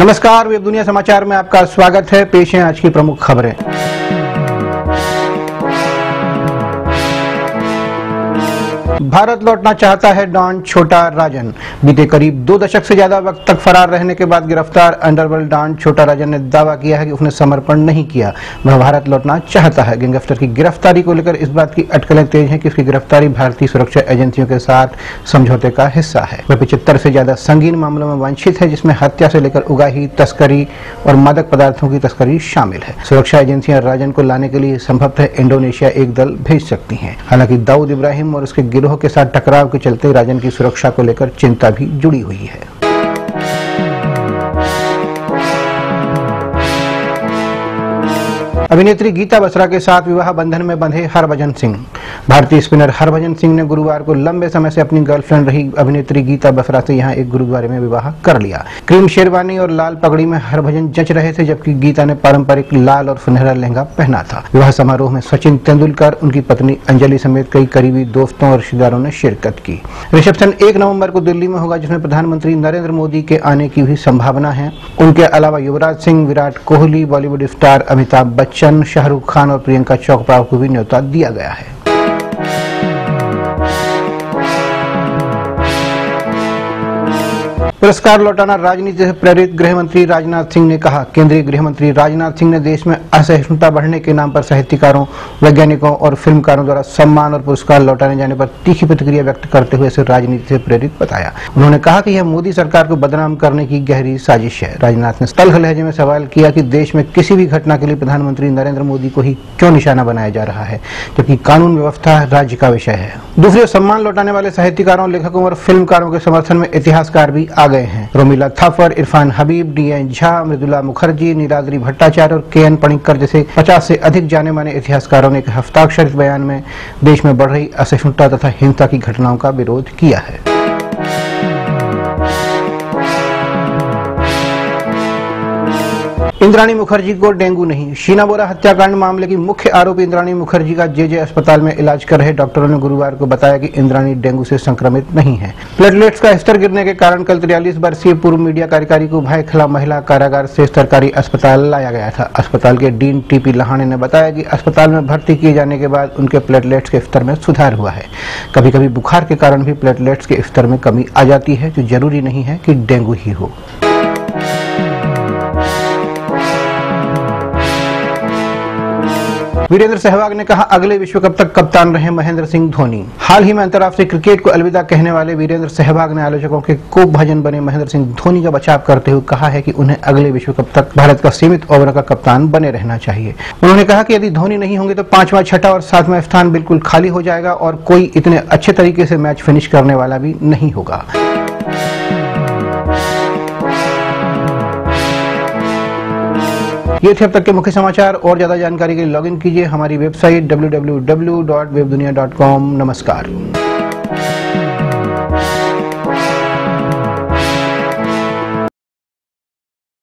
नमस्कार वेब दुनिया समाचार में आपका स्वागत है। पेश है आज की प्रमुख खबरें। भारत लौटना चाहता है डॉन छोटा राजन। बीते करीब दो दशक से ज़्यादा वक्त तक फरार रहने के बाद गिरफ़्तार अंडरवर्ल्ड डॉन छोटा राजन ने दावा किया है कि उसने समर्पण नहीं किया। वह भारत लौटना चाहता है। गैंगस्टर की गिरफ्तारी को लेकर इस बात की अटकलें तेज हैं कि उसकी गिरफ्तारी भारतीय सुरक्षा एजेंसियों के साथ समझौते का हिस्सा है। वह पिछहत्तर से ज़्यादा संगीन मामलों में वंचित है, जिसमें हत्या से लेकर उगाही, तस्करी और मादक पदार्थों की तस्करी शामिल है। सुरक्षा एजेंसियाँ राजन को लाने के लिए संभवतः इंडोनेशिया एक दल भेज सकती हैं। हालाँकि दाऊद इब्राहिम और उसके गिरोह के साथ टकराव के चलते राजन की सुरक्षा को लेकर चिंता भी जुड़ी हुई है। अभिनेत्री गीता बसरा के साथ विवाह बंधन में बंधे हरभजन सिंह। भारतीय स्पिनर हरभजन सिंह ने गुरुवार को लंबे समय से अपनी गर्लफ्रेंड रही अभिनेत्री गीता बसरा से यहाँ एक गुरुद्वारे में विवाह कर लिया। क्रीम शेरवानी और लाल पगड़ी में हरभजन जच रहे थे, जबकि गीता ने पारंपरिक लाल और सुनहरा लहंगा पहना था। विवाह समारोह में सचिन तेंदुलकर, उनकी पत्नी अंजलि समेत कई करीबी दोस्तों और रिश्तेदारों ने शिरकत की। रिसेप्शन एक नवंबर को दिल्ली में होगा, जिसमें प्रधानमंत्री नरेंद्र मोदी के आने की भी संभावना है। उनके अलावा युवराज सिंह, विराट कोहली, बॉलीवुड स्टार अमिताभ बच्चन, शाहरुख खान और प्रियंका चोपड़ा को भी न्योता दिया गया है। पुरस्कार लौटाना राजनीति से प्रेरित गृह मंत्री राजनाथ सिंह ने कहा। केंद्रीय गृह मंत्री राजनाथ सिंह ने देश में असहिष्णुता बढ़ने के नाम पर साहित्यकारों, वैज्ञानिकों और फिल्मकारों द्वारा सम्मान और पुरस्कार लौटाने जाने पर तीखी प्रतिक्रिया व्यक्त करते हुए इसे राजनीति से प्रेरित बताया। उन्होंने कहा कि यह मोदी सरकार को बदनाम करने की गहरी साजिश है। राजनाथ ने तल्ख लहजे में सवाल किया कि देश में किसी भी घटना के लिए प्रधानमंत्री नरेंद्र मोदी को ही क्यों निशाना बनाया जा रहा है, जबकि कानून व्यवस्था राज्य का विषय है। दूसरे सम्मान लौटाने वाले साहित्यकारों, लेखकों और फिल्मकारों के समर्थन में इतिहासकार भी गए हैं। रोमिला थाफर, इरफान हबीब डी एन झा, मृदुला मुखर्जी नीलाद्री भट्टाचार्य और के एन पणिक्कर जैसे 50 से अधिक जाने माने इतिहासकारों ने एक हस्ताक्षरित बयान में देश में बढ़ रही असहिष्णुता तथा हिंसा की घटनाओं का विरोध किया है। इंद्राणी मुखर्जी को डेंगू नहीं। शीना बोरा हत्याकांड मामले की मुख्य आरोपी इंद्राणी मुखर्जी का जेजे अस्पताल में इलाज कर रहे डॉक्टरों ने गुरुवार को बताया कि इंद्राणी डेंगू से संक्रमित नहीं है। प्लेटलेट्स का स्तर गिरने के कारण कल तिरयालीस वर्षीय पूर्व मीडिया कार्यकारी को भाई खिला महिला कारागार से सरकारी अस्पताल लाया गया था। अस्पताल के डीन टीपी लहाने ने बताया की अस्पताल में भर्ती किए जाने के बाद उनके प्लेटलेट्स के स्तर में सुधार हुआ है। कभी कभी बुखार के कारण भी प्लेटलेट्स के स्तर में कमी आ जाती है, जो ज़रूरी नहीं है की डेंगू ही हो। वीरेंद्र सहवाग ने कहा, अगले विश्व कप तक कप्तान रहे महेंद्र सिंह धोनी। हाल ही में अंतर्राष्ट्रीय क्रिकेट को अलविदा कहने वाले वीरेंद्र सहवाग ने आलोचकों के कोप भजन बने महेंद्र सिंह धोनी का बचाव करते हुए कहा है कि उन्हें अगले विश्व कप तक भारत का सीमित ओवर का कप्तान बने रहना चाहिए। उन्होंने कहा की यदि धोनी नहीं होंगे तो पांचवा छठा और सातवा स्थान बिल्कुल खाली हो जाएगा और कोई इतने अच्छे तरीके से मैच फिनिश करने वाला भी नहीं होगा। ये थे अब तक के मुख्य समाचार। और ज़्यादा जानकारी के लिए लॉगिन कीजिए हमारी वेबसाइट डब्ल्यू नमस्कार।